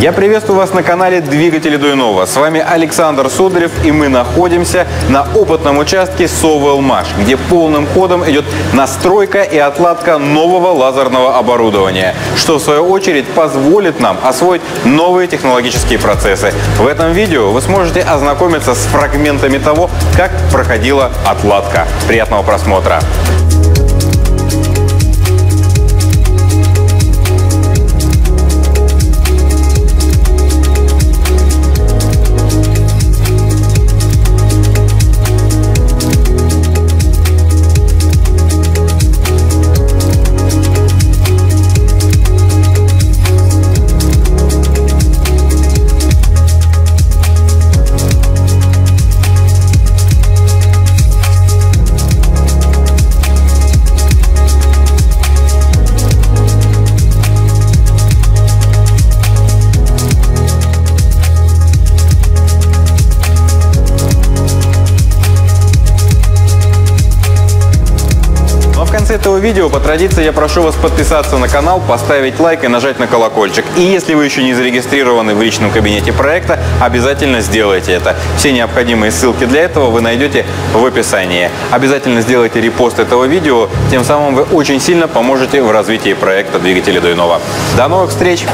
Я приветствую вас на канале Двигатели Дуйнова. С вами Александр Сударев и мы находимся на опытном участке Совелмаш, где полным ходом идет настройка и отладка нового лазерного оборудования, что в свою очередь позволит нам освоить новые технологические процессы. В этом видео вы сможете ознакомиться с фрагментами того, как проходила отладка. Приятного просмотра! Этого видео, по традиции, я прошу вас подписаться на канал, поставить лайк и нажать на колокольчик. И если вы еще не зарегистрированы в личном кабинете проекта, обязательно сделайте это. Все необходимые ссылки для этого вы найдете в описании. Обязательно сделайте репост этого видео, тем самым вы очень сильно поможете в развитии проекта «Двигатели Дуйнова». До новых встреч!